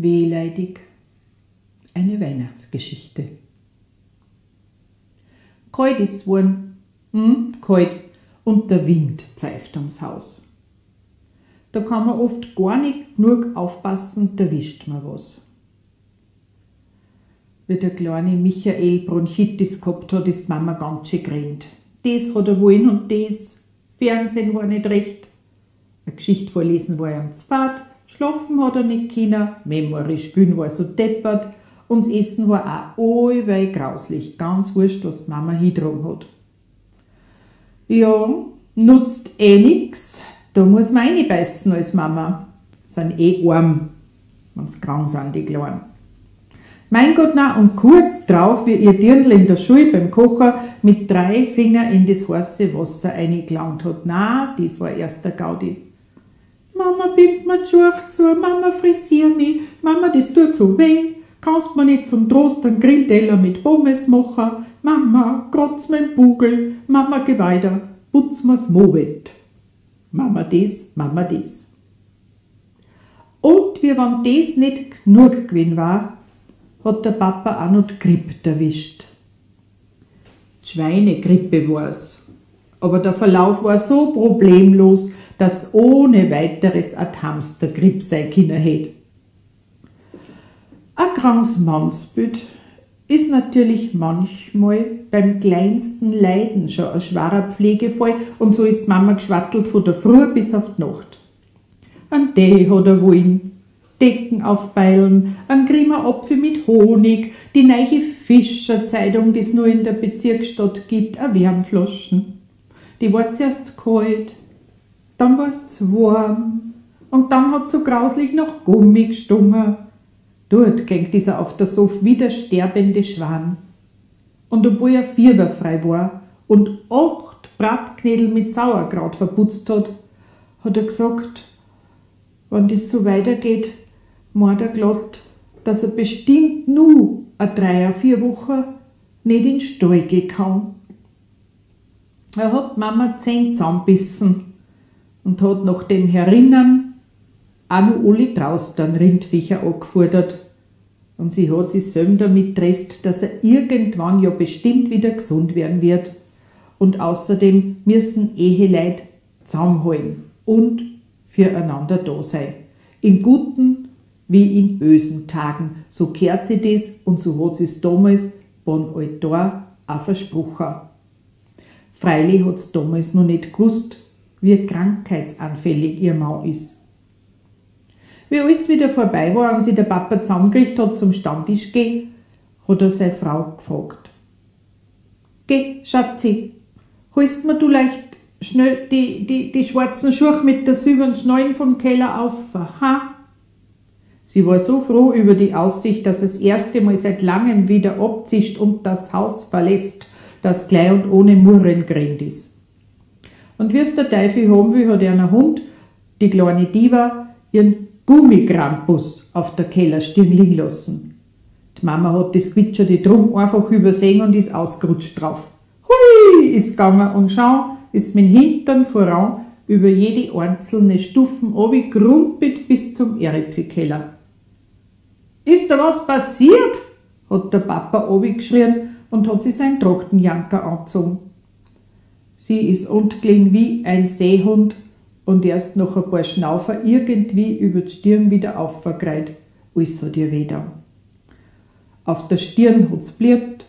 Wehleidig. Eine Weihnachtsgeschichte. Kalt ist worden. Hm, kalt. Und der Wind pfeift ums Haus. Da kann man oft gar nicht genug aufpassen, da wischt man was. Wie der kleine Michael Bronchitis gehabt hat, ist Mama ganz schön gerannt. Das hat er wollen und das. Fernsehen war nicht recht. Eine Geschichte vorlesen war er am Pfad. Schlafen hat er nicht können, Memory spielen war so deppert und das Essen war auch allweil grauslich, ganz wurscht, was die Mama hingetragen hat. Ja, nutzt eh nix, da muss man reinbeißen als Mama. Sind eh arm, wenn's krank sind, die Kleinen. Mein Gott, na, und kurz drauf, wie ihr Dirndl in der Schule beim Kochen mit drei Fingern in das heiße Wasser eingelangt hat. Na, das war erst der Gaudi. Mir die zu, Mama, frisier mich, Mama, das tut so weh. Kannst mir nicht zum Trost einen Grillteller mit Pommes machen? Mama, kratz mein Bugel, Mama, geh weiter, putz mir's Mobet. Mama das, Mama das. Und wie wenn das nicht genug gewesen war, hat der Papa auch noch Grippe erwischt. Die Schweinegrippe war's. Aber der Verlauf war so problemlos, dass ohne weiteres ein Hamstergrip sein können hätte. Ein krankes Mannsbild ist natürlich manchmal beim kleinsten Leiden schon ein schwerer Pflegefall und so ist Mama geschwattelt von der Früh bis auf die Nacht. An Tee hat er wollen, Decken aufbeilen, ein grimmer Apfel mit Honig, die neiche Fischerzeitung, die es nur in der Bezirksstadt gibt, a Wärmflaschen. Die war zuerst kalt, dann war es zu warm und dann hat so grauslich nach Gummi gestummen. Dort ging dieser auf der Sof wieder sterbende Schwan. Und obwohl er fieberfrei war und acht Bratknädel mit Sauerkraut verputzt hat, hat er gesagt, wenn das so weitergeht, meint er glatt, dass er bestimmt nur a drei, a vier Wochen nicht in den Stall gehen kann. Er hat Mama zehn zusammenbissen und hat nach dem Herinnen auch noch alle draußen Rindviecher angefordert. Und sie hat sich selber damit trest, dass er irgendwann ja bestimmt wieder gesund werden wird. Und außerdem müssen Eheleid zusammenhalten und füreinander da sein. In guten wie in bösen Tagen. So kehrt sie das und so hat sie es damals beim Altar auch versprochen. Freilich hat es damals noch nicht gewusst, wie krankheitsanfällig ihr Mann ist. Wie alles wieder vorbei war und sie der Papa zusammengekriegt hat zum Stammtisch gehen, hat er seine Frau gefragt. Geh, Schatzi, holst mir du leicht schnell die, die, die schwarzen Schuhe mit der silbernen Schnallen vom Keller auf, ha? Sie war so froh über die Aussicht, dass es das erste Mal seit langem wieder abzischt und das Haus verlässt, das gleich und ohne Murren gerannt ist. Und wie es der Teufel haben will, hat er einen Hund, die kleine Diva, ihren Gummikrampus auf der Kellerstirn liegen lassen. Die Mama hat das Quietscherte drum einfach übersehen und ist ausgerutscht drauf. Hui, ist gegangen und schau, ist mit dem Hintern voran über jede einzelne Stufen abgekrumpelt bis zum Erdäpfelkeller. Ist da was passiert? hat der Papa geschrien und hat sich sein Trachtenjanker angezogen. Sie ist ungelegen wie ein Seehund und erst nach ein paar Schnaufer irgendwie über die Stirn wieder aufverkreit. Alles hat ihr weh Auf der Stirn hat's bliert,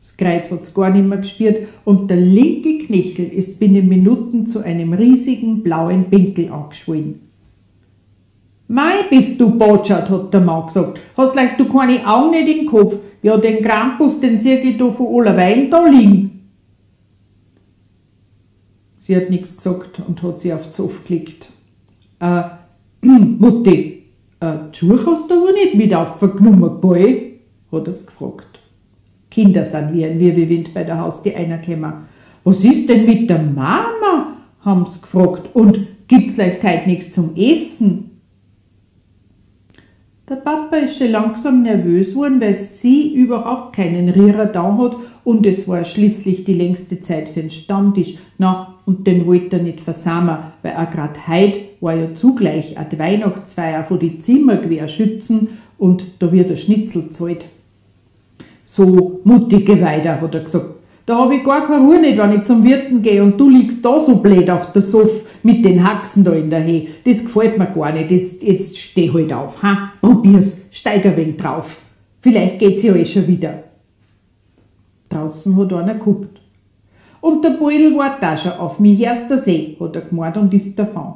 das Kreuz hat's gar nicht mehr gespürt und der linke Knöchel ist binnen Minuten zu einem riesigen blauen Pinkel angeschwollen. Mei, bist du botschert, hat der Mann gesagt. Hast leicht du keine Augen nicht im Kopf? Ja, den Krampus, den sieh ich da von allerweil da liegen. Sie hat nichts gesagt und hat sie auf Zoff gelegt. Äh, Mutti, äh, Schuhe hast du aber nicht mit aufgenommen, gell? hat er gefragt. Kinder sind wie ein Wirbelwind bei der Haus, die einer kämen. Was ist denn mit der Mama? haben sie gefragt. Und gibt's leicht heute nichts zum Essen? Der Papa ist schon langsam nervös geworden, weil sie überhaupt keinen Rierer da hat und es war schließlich die längste Zeit für den Stammtisch. Na, und den wollte er nicht versammeln, weil auch grad heut war ja zugleich die Weihnachtsfeier von die Zimmerquerschützen und da wird der Schnitzel zahlt. So, mutige weiter, hat er gesagt. Da hab ich gar keine Ruhe nicht, wenn ich zum Wirten gehe und du liegst da so blöd auf der Sof mit den Haxen da in der He. Das gefällt mir gar nicht. Jetzt, jetzt steh halt auf, ha? Probier's, steig ein wenig drauf. Vielleicht geht's ja eh schon wieder. Draußen hat einer gehupt. Und der Beudel war da schon auf mich erster See, hat er gemeint und ist davon.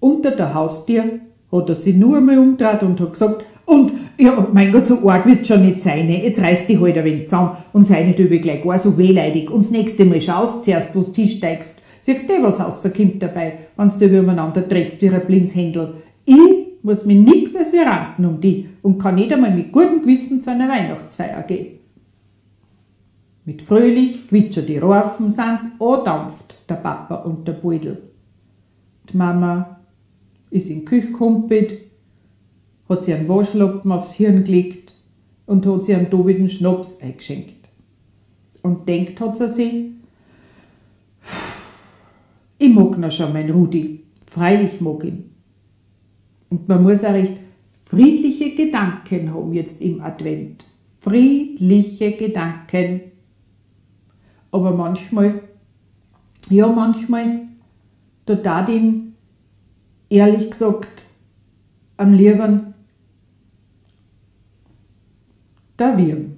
Unter der Haustür hat er sich nur einmal umgedreht und hat gesagt, und ja, mein Gott, so arg wird schon nicht sein. Ne? Jetzt reißt die halt ein wenig zusammen und sei nicht über gleich gar so wehleidig. Und das nächste Mal schaust zuerst, wo du Tisch steigst. Siehst du, was rauskommt dabei, wenn du übereinander trittst wie ein Blindshändel. Ich muss mir nix als wir ranken um die und kann nicht einmal mit gutem Gewissen zu einer Weihnachtsfeier gehen. Mit fröhlich quietscher die Raufen sind's andampft, der Papa und der Beudel. Die Mama ist in die Küche gehumpelt, hat sie einen Waschlappen aufs Hirn gelegt und hat sie einen dobigen Schnaps eingeschenkt. Und denkt hat sie sich, ich mag noch schon meinen Rudi, freilich mag ihn. Und man muss auch recht friedliche Gedanken haben jetzt im Advent. Friedliche Gedanken. Aber manchmal, ja, manchmal, da tat ihn, ehrlich gesagt, am lieben da wir.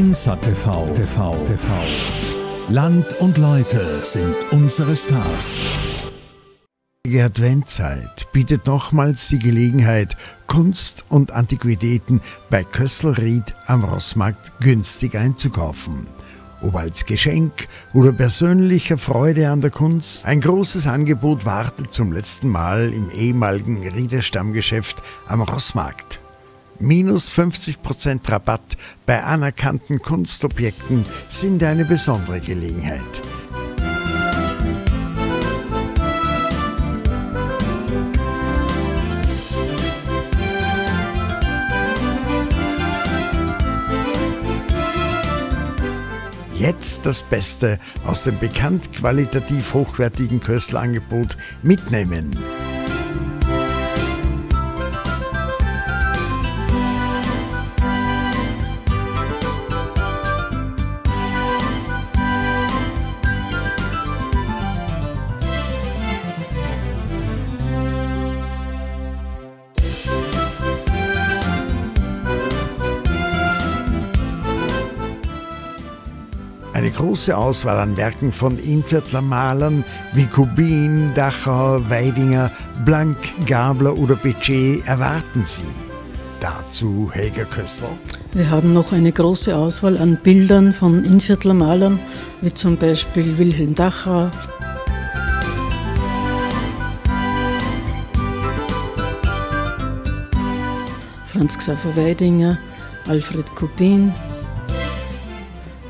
Insa TV, TV, TV. Land und Leute sind unsere Stars. Die Adventzeit bietet nochmals die Gelegenheit, Kunst und Antiquitäten bei Kösselried am Rossmarkt günstig einzukaufen. Ob als Geschenk oder persönlicher Freude an der Kunst, ein großes Angebot wartet zum letzten Mal im ehemaligen Riederstammgeschäft am Rossmarkt. Minus 50% Rabatt bei anerkannten Kunstobjekten sind eine besondere Gelegenheit. Jetzt das Beste aus dem bekannt qualitativ hochwertigen Köstelangebot mitnehmen. Eine große Auswahl an Werken von Innviertler Malern wie Kubin, Dachau, Weidinger, Blank, Gabler oder Bechet erwarten Sie. Dazu Helga Kössler. Wir haben noch eine große Auswahl an Bildern von Innviertler Malern, wie zum Beispiel Wilhelm Dachau, Franz Xaver Weidinger, Alfred Kubin,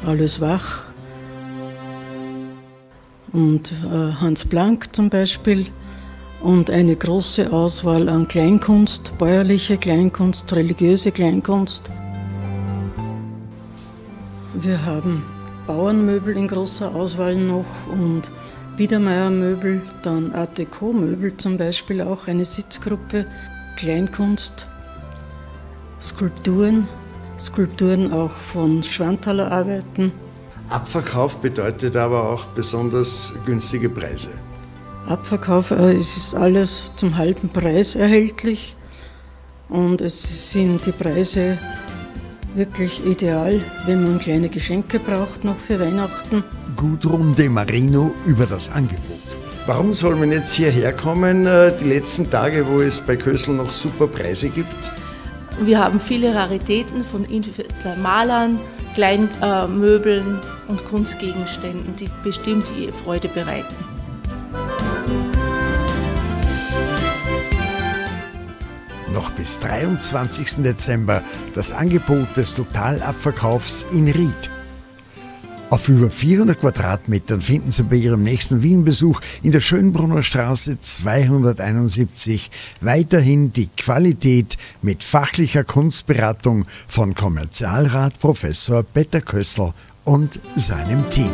Alles Wach. Und äh, Hans Blank zum Beispiel. Und eine große Auswahl an Kleinkunst, bäuerliche Kleinkunst, religiöse Kleinkunst. Wir haben Bauernmöbel in großer Auswahl noch und Biedermeiermöbel, dann Art Deco-Möbel zum Beispiel auch, eine Sitzgruppe, Kleinkunst, Skulpturen, Skulpturen auch von Schwanthaler Arbeiten. Abverkauf bedeutet aber auch besonders günstige Preise. Abverkauf, äh, es ist alles zum halben Preis erhältlich und es sind die Preise wirklich ideal, wenn man kleine Geschenke braucht noch für Weihnachten. Gudrun De Marino über das Angebot. Warum soll man jetzt hierher kommen, äh, die letzten Tage, wo es bei Kösel noch super Preise gibt? Wir haben viele Raritäten von Malern, Kleinmöbeln und Kunstgegenständen, die bestimmt Freude bereiten. Noch bis 23. Dezember das Angebot des Totalabverkaufs in Ried. Auf über 400 Quadratmetern finden Sie bei Ihrem nächsten Wien-Besuch in der Schönbrunner Straße 271 weiterhin die Qualität mit fachlicher Kunstberatung von Kommerzialrat Professor Peter Kössel und seinem Team.